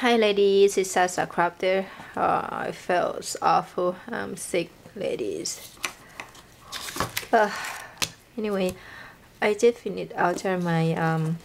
Hi ladies, it's Sasa Crafter. Uh, I felt awful. I'm sick, ladies. Uh, anyway, I just finished alter my um,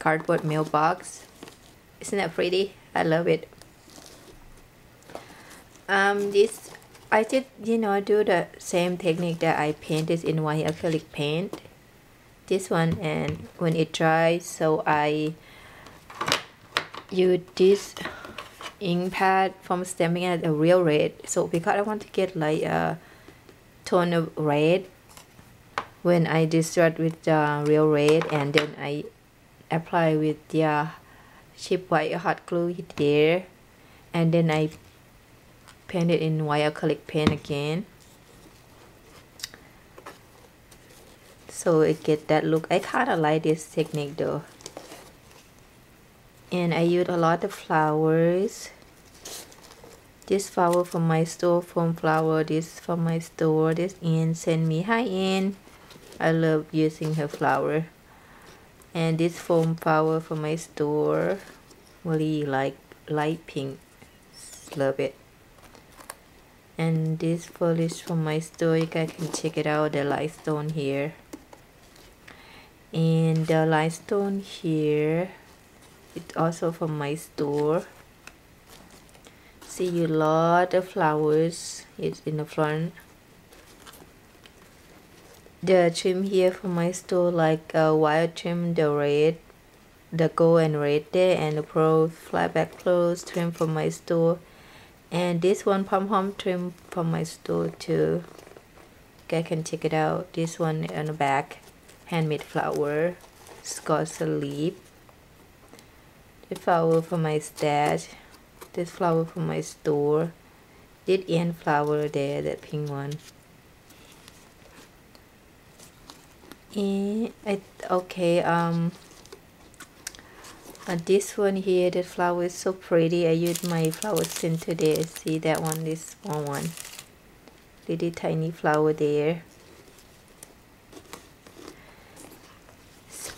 cardboard mailbox. Isn't that pretty? I love it. Um, this I just you know do the same technique that I painted in white acrylic paint. This one and when it dries, so I use this ink pad from Stampin' Up a real red. So because I want to get like a tone of red when I distort with the real red and then I apply with the cheap white hot glue there and then I paint it in white acrylic paint again. So it get that look. I kind of like this technique though and I use a lot of flowers. This flower from my store from flower this from my store this Anne sent me. Hi Anne I love using her flower. And this foam flower from my store really like light pink. Love it. And this foliage from my store you guys can check it out the rhinestone here. And the rhinestone here it's also from my store. See you lot of flowers it's in the front. The trim here from my store like a uh, wild trim the red the gold and red there and the pro flyback clothes trim from my store. And this one pom pom trim from my store too. Guys can check it out. This one on the back handmade flower scotch sleeve this flower from my stash this flower from my store this end flower there that pink one. And it okay um uh, this one here the flower is so pretty. I used my flower center there see that one this small one. Little tiny flower there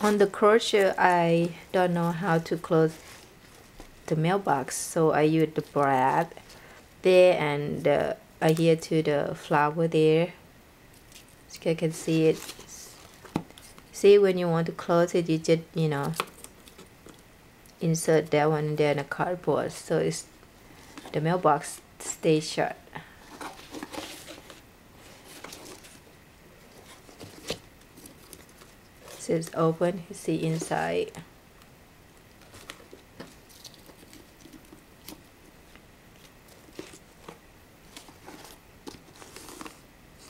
on the crochet I don't know how to close the mailbox so I use the brad there and uh, adhere to the flower there. So you can see it see when you want to close it you just you know insert that one there in the cardboard. So it's the mailbox stays shut so open you see inside.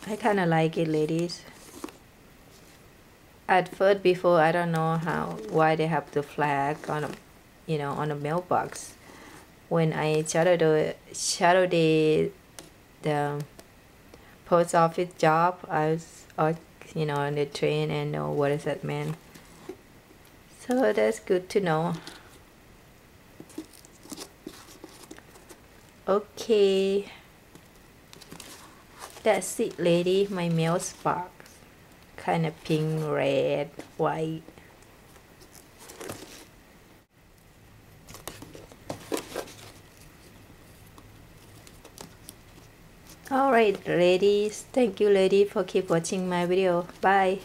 I kind of like it ladies. At first before I don't know how why they have the flag on a, you know on a mailbox. When I shadow the shadow the the post office job I was you know on the train and know what does that mean so that's good to know. Okay. That's it lady. My mail spark kind of pink red white alright ladies. Thank you lady for keep watching my video. Bye